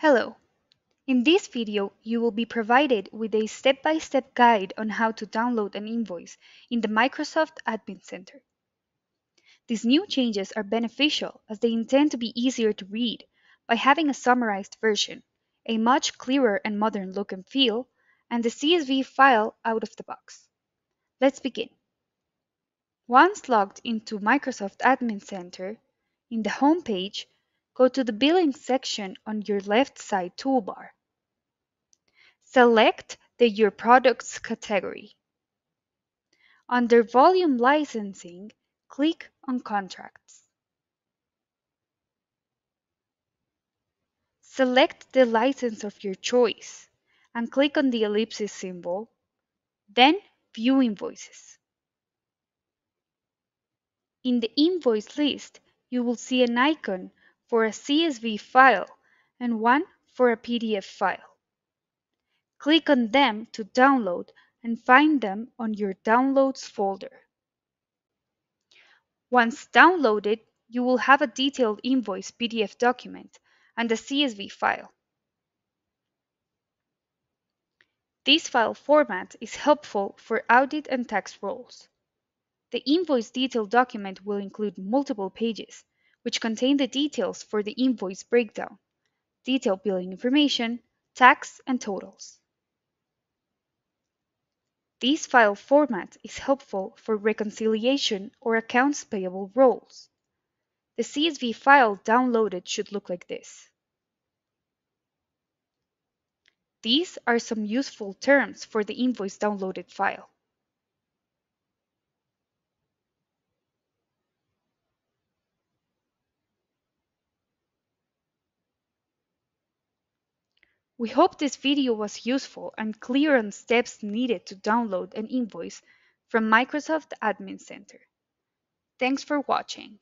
Hello! In this video, you will be provided with a step-by-step guide on how to download an invoice in the Microsoft Admin Center. These new changes are beneficial as they intend to be easier to read by having a summarized version, a much clearer and modern look and feel, and the CSV file out of the box. Let's begin. Once logged into Microsoft Admin Center, in the home page, go to the Billing section on your left side toolbar. Select the Your Products category. Under Volume Licensing, click on Contracts. Select the license of your choice and click on the ellipsis symbol, then View Invoices. In the invoice list, you will see an icon for a CSV file and one for a PDF file. Click on them to download and find them on your Downloads folder. Once downloaded, you will have a detailed invoice PDF document and a CSV file. This file format is helpful for audit and tax roles. The invoice detail document will include multiple pages, which contain the details for the invoice breakdown, detailed billing information, tax, and totals. This file format is helpful for reconciliation or accounts payable roles. The CSV file downloaded should look like this. These are some useful terms for the invoice downloaded file. We hope this video was useful and clear on steps needed to download an invoice from Microsoft Admin Center. Thanks for watching.